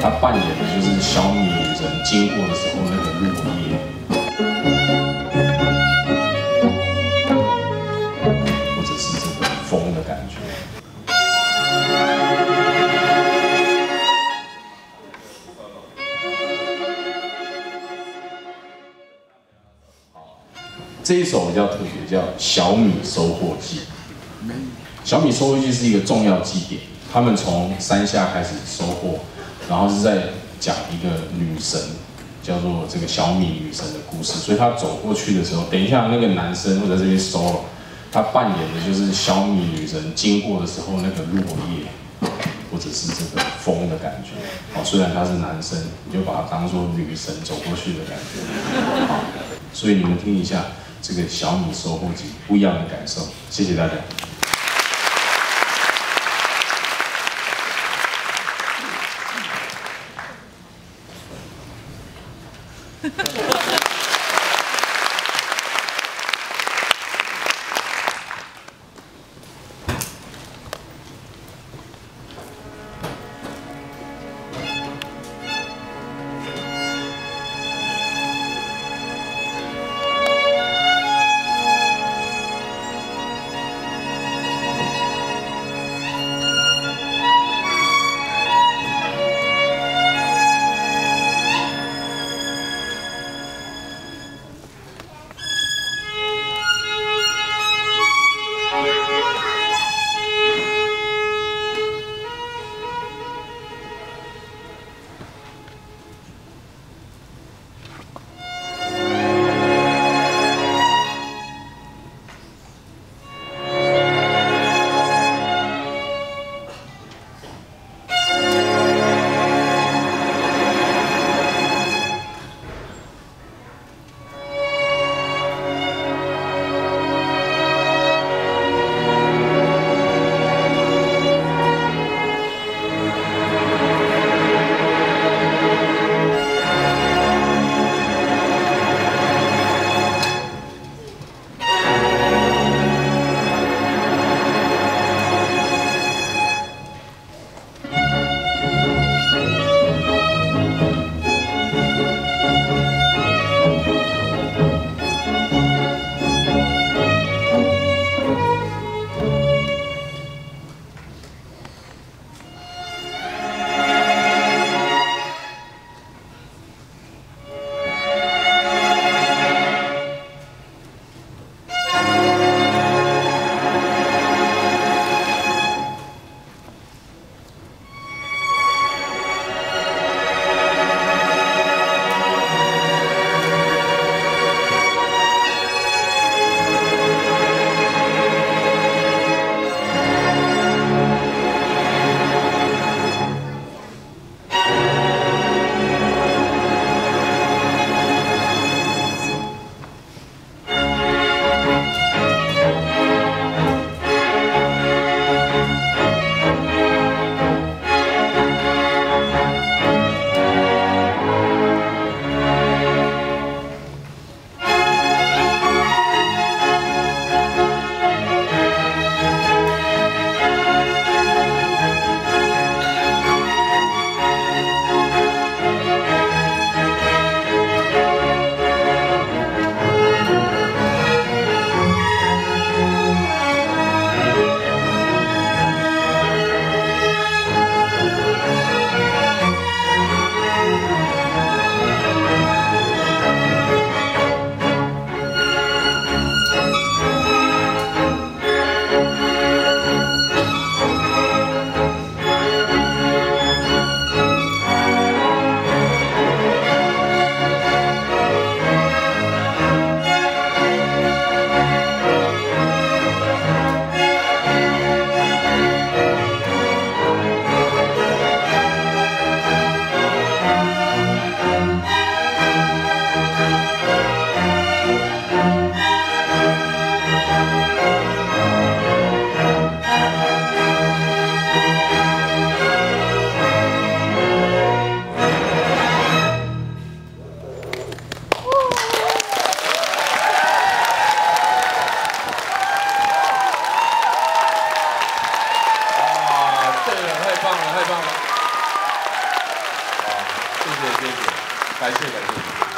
他扮演的就是小米女神经过的时候那个落叶，或者是这个风的感觉。这一首比较特别，叫《小米收获季》。小米收获季是一个重要祭典，他们从山下开始收获，然后是在讲一个女神，叫做这个小米女神的故事。所以他走过去的时候，等一下那个男生会在这边收了，他扮演的就是小米女神经过的时候那个落叶，或者是这个风的感觉。哦，虽然他是男生，你就把他当做女神走过去的感觉。好，所以你们听一下这个小米收获季不一样的感受。谢谢大家。感谢感谢。